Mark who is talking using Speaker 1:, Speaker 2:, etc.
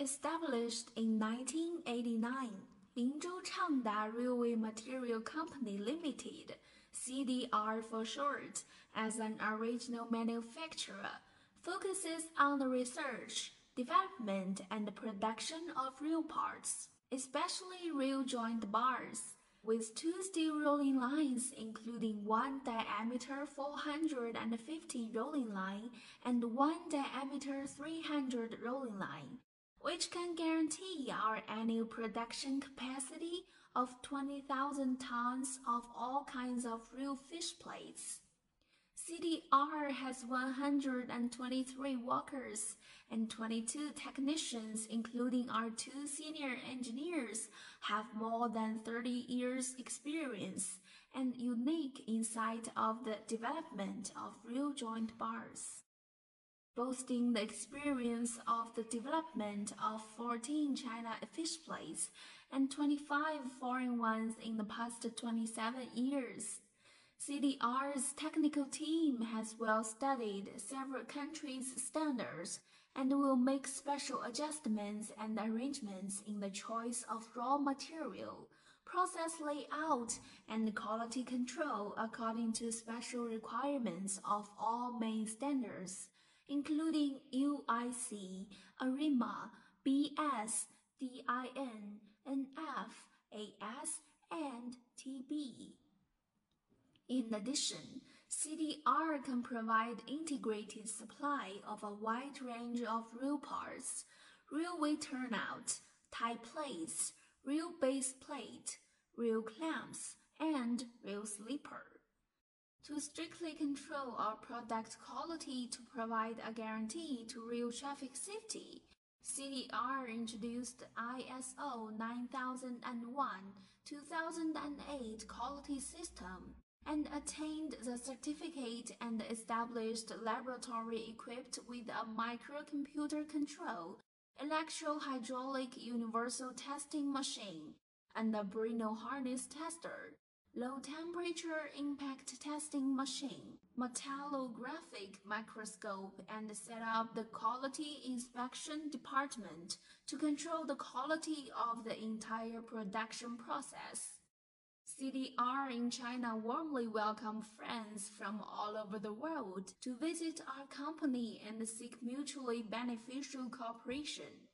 Speaker 1: Established in 1989, Linzhou Changda Railway Material Company Limited, CDR for short, as an original manufacturer, focuses on the research, development, and production of rail parts, especially rail joint bars, with two steel rolling lines including one diameter 450 rolling line and one diameter 300 rolling line which can guarantee our annual production capacity of 20,000 tons of all kinds of rail fish plates. CDR has 123 workers and 22 technicians, including our two senior engineers, have more than 30 years experience and unique insight of the development of rail joint bars boasting the experience of the development of 14 China fish plates and 25 foreign ones in the past 27 years. CDR's technical team has well studied several countries' standards and will make special adjustments and arrangements in the choice of raw material, process layout, and quality control according to special requirements of all main standards including UIC, AREMA, BS, DIN, NF, AS, and TB. In addition, CDR can provide integrated supply of a wide range of rail parts, railway turnout, tie plates, rail base plate, rail clamps, and rail sleeper. To strictly control our product quality to provide a guarantee to real traffic safety, CDR introduced ISO 9001-2008 quality system and attained the certificate and established laboratory equipped with a microcomputer control, electro-hydraulic universal testing machine, and a Brinell hardness tester low temperature impact testing machine, metallographic microscope, and set up the quality inspection department to control the quality of the entire production process. CDR in China warmly welcome friends from all over the world to visit our company and seek mutually beneficial cooperation.